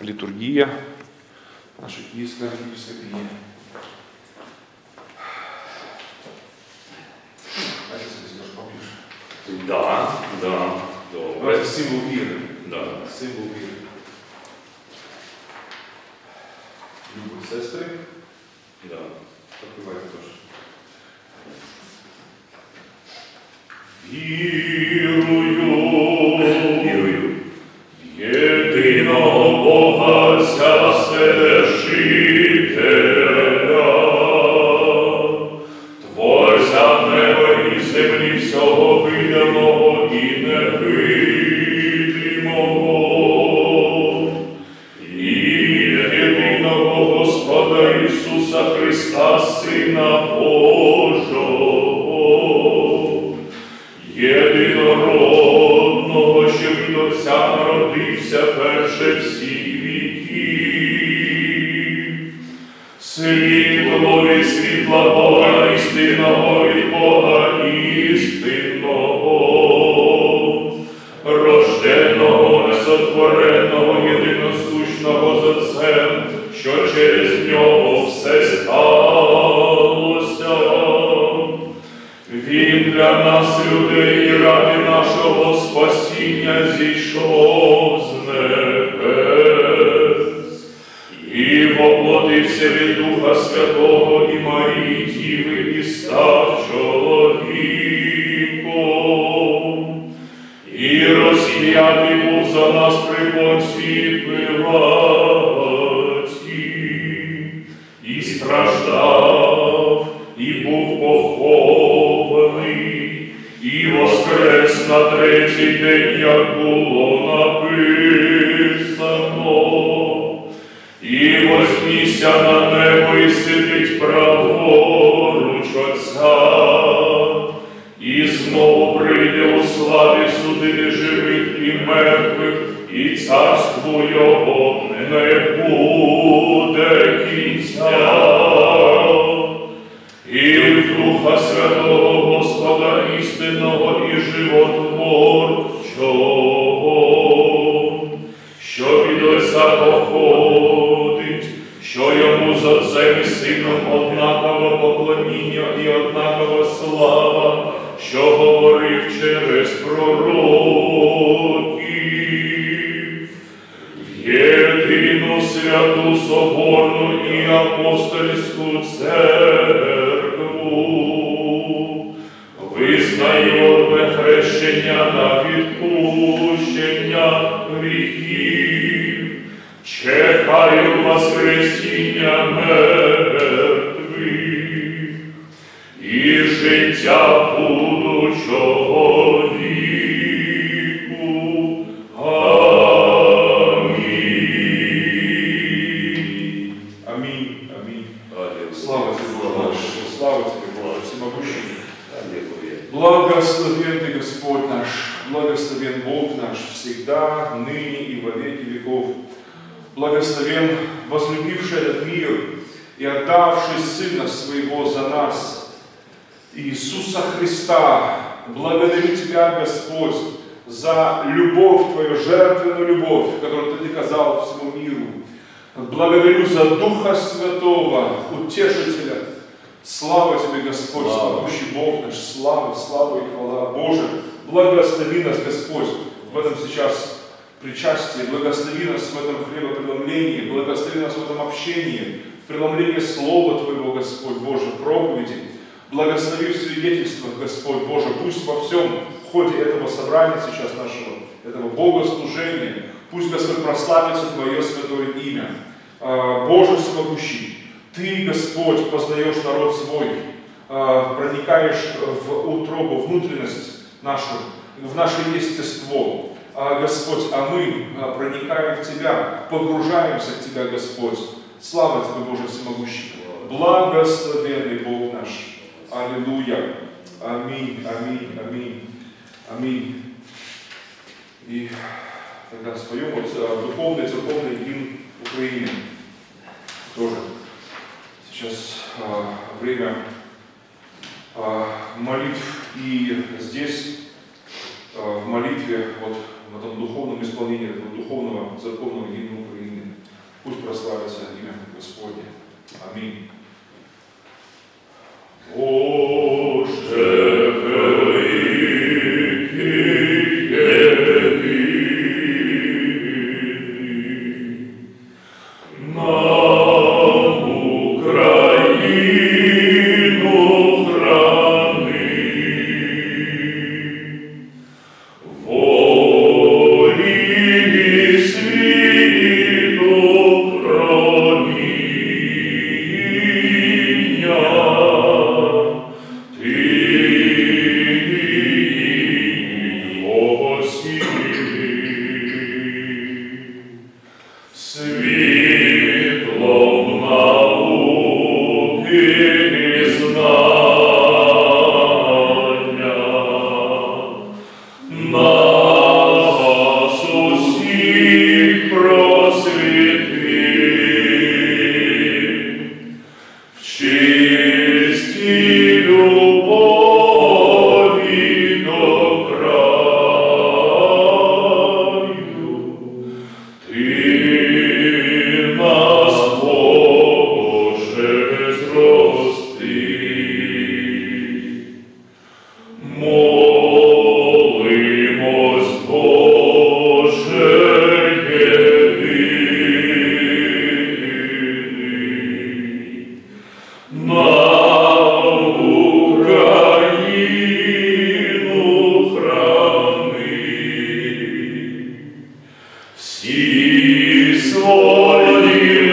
литургия нашей Киевской архиепископии. Да, да, добре. Это символ веры. Да. Символ веры. Любые сестры, Да. открывайте тоже. Вірую, за нас при Понції Пилаті, і страждав, і був похований, і воскрес на третій день, як було написано, і вознісся на небо і сидить праворуч царству його не буде кінця. І в Духа Святого Господа істинного і животворчого, апостольську церкву, визнаю одне хрещення на відпущення гріхів, чекаю воскресіння Благословен Ты, Господь наш, благословен Бог наш всегда, ныне и во веки веков. Благословен возлюбивший этот мир и отдавший Сына Своего за нас, Иисуса Христа. Благодарю Тебя, Господь, за любовь Твою, жертвенную любовь, которую Ты доказал всему миру. Благодарю за Духа Святого, Утешителя. Слава Тебе, Господь, Слава. всемогущий Бог наш, слава, слава и хвала Боже. Благослови нас, Господь, в этом сейчас причастии, благослови нас в этом хлебопреломлении, благослови нас в этом общении, в преломлении Слова Твоего, Господь Боже, проповеди. Благослови в свидетельствах, Господь Боже, пусть во всем ходе этого собрания сейчас нашего, этого богослужения, пусть, Господь, прославится Твое святое имя. А, Боже всемогущий, Ты, Господь, познаешь народ свой, а, проникаешь в утробу, внутренность нашу, в наше естество. А, Господь, а мы а, проникаем в Тебя, погружаемся в Тебя, Господь. Слава Тебе, Боже всемогущий. Благословенный Бог наш. Аллилуйя. Аминь, аминь, аминь, аминь. И тогда споем вот духовный, церковный гимн Украины. Тоже. Сейчас а, время а, молитв. И здесь а, в молитве, вот в этом духовном исполнении этого духовного церковного гимна Украины, Пусть прославится имя Господне. Аминь. Всі свої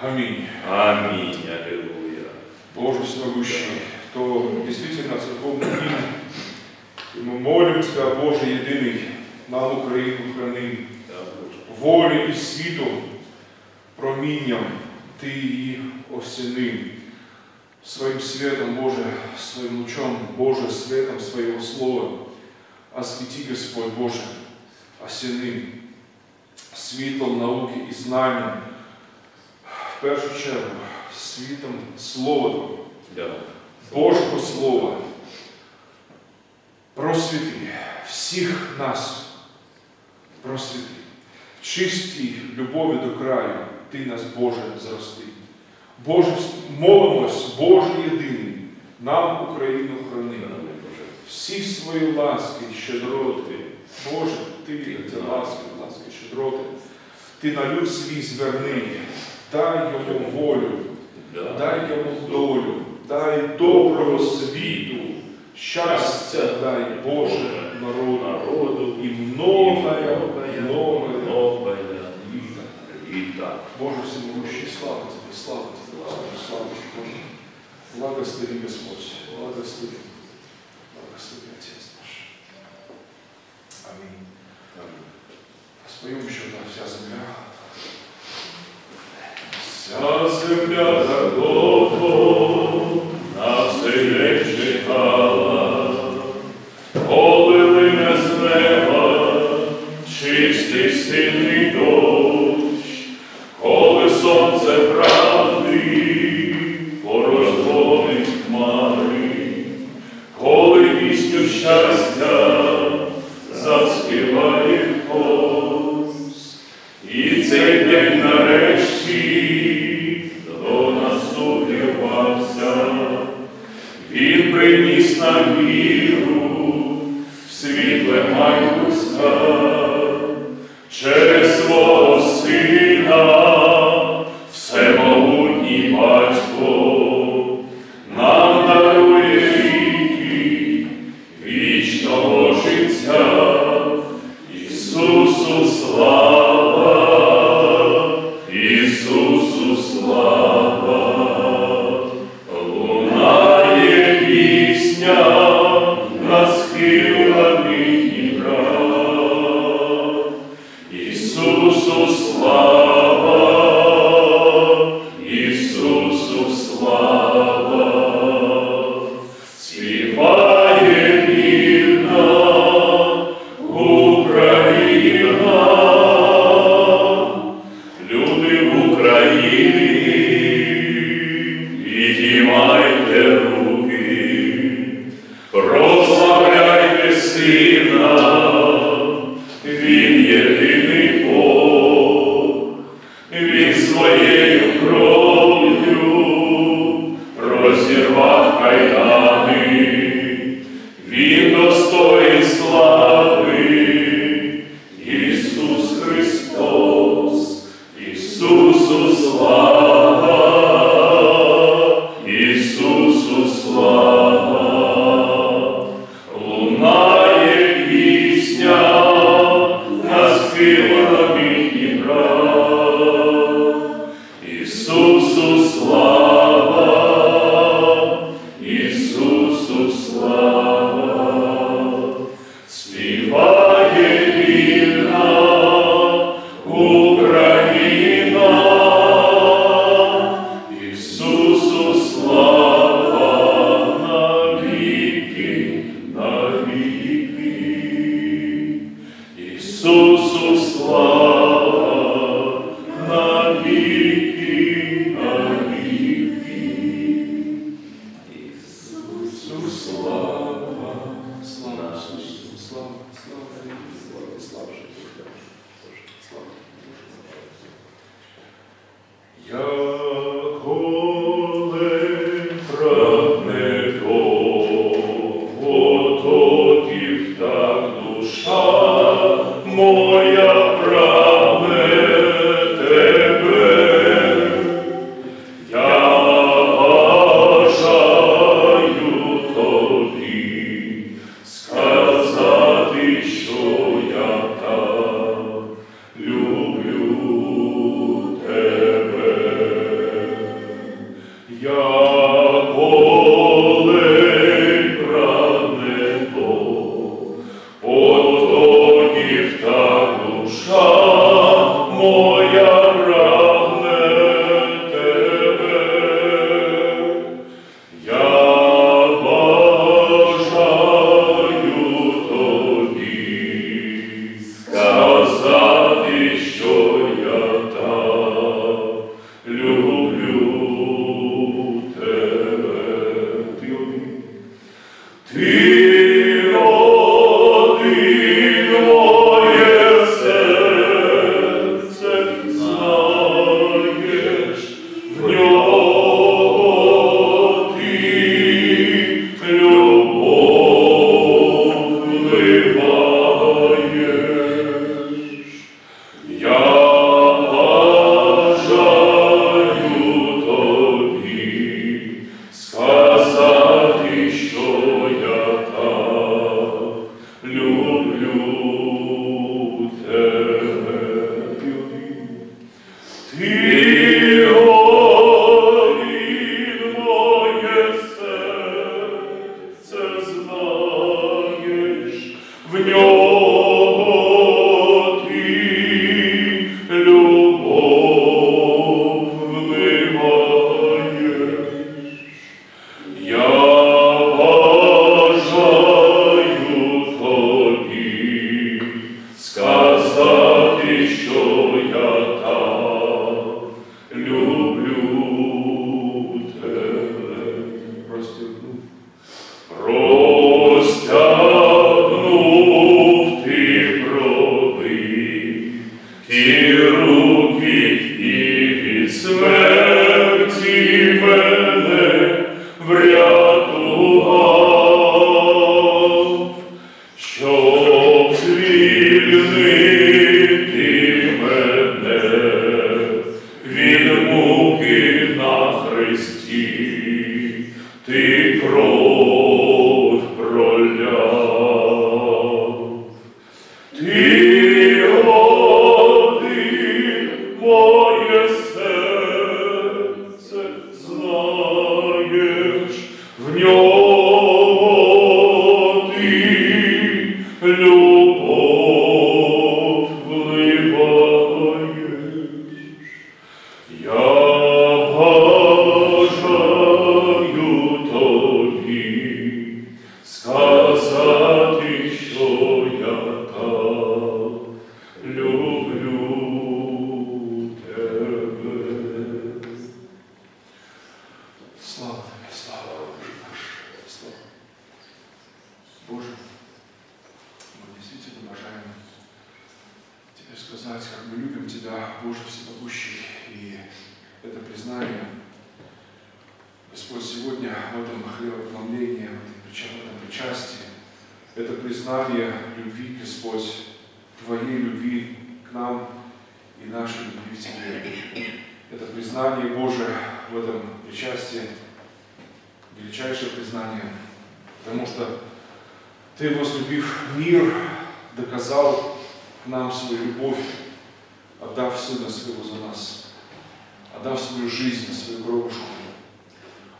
Аминь. Аминь. Аллилуйя. Боже всемогущий, то действительно церковный мир, и мы молим Тебя, Боже единый, нам Україну храни, Да, Боже. волі і світу промінням Ти її осени. Своим светом, Боже, своим лучом, Боже, светом Своего Слова, освети, Господь Боже, осени світлом науки і знання, в першу чергу, світом Слова Твого, Божого Слова, просвіти всіх нас, просвіти, в чистій любові до краю, Ти нас, Боже, зрости. Боже, молимось, Боже єдиний, нам Україну храни. Всі свої ласки і щедроти, Боже, Ти це ласки, ласки, щедроти, Ти на люд свій зверни, дай йому волю, Да. дай йому долю, дай доброго світу, щастя дай Боже народу, Народу і многое, многое новая літа. літа. Боже всемогущий, слава Тебе, слава Тебе, Господи, слава Тебе, Боже. Благослови, Господь, благослови, благослови, чистий сильний дощ, коли сонце правди Yo. Ti pro, pro признание Божие в этом причастии, величайшее признание, потому что Ты, возлюбив мир, доказал нам свою любовь, отдав Сына Своего за нас, отдав свою жизнь, свою кровушку.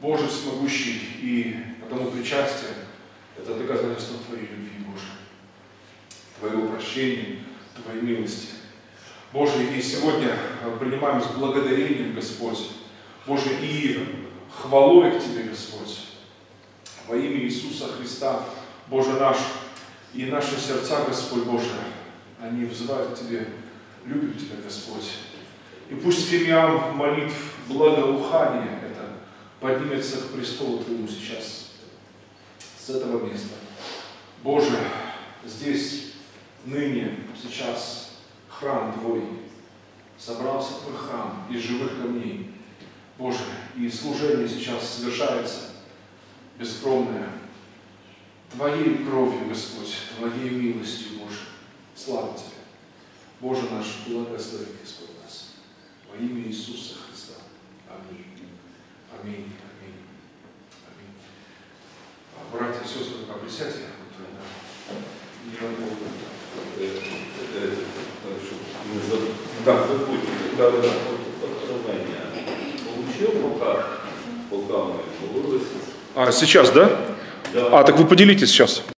Боже всемогущий, и потому причастие – это доказательство Твоей любви, Боже, Твоего прощения, Твоей милости. Боже, и сегодня э, принимаем с благодарением, Господь, Боже, и хвалой к Тебе, Господь, во имя Иисуса Христа, Боже наш, и наши сердца, Господь Боже, они взывают к Тебе, любят Тебя, Господь. И пусть фимиам молитв благоухания это поднимется к престолу Твоему сейчас, с этого места. Боже, здесь, ныне, сейчас храм Твой, собрался Твой храм из живых камней. Боже, и служение сейчас совершается бескромное Твоей кровью, Господь, Твоей милостью, Боже. Слава Тебе. Боже наш, благослови, Господь, нас. Во имя Иисуса Христа. Аминь. Аминь. Аминь. Аминь. А, Братья и сестры, присядьте. Не надолго. А, сейчас, да? Да. А, так вы поделитесь сейчас.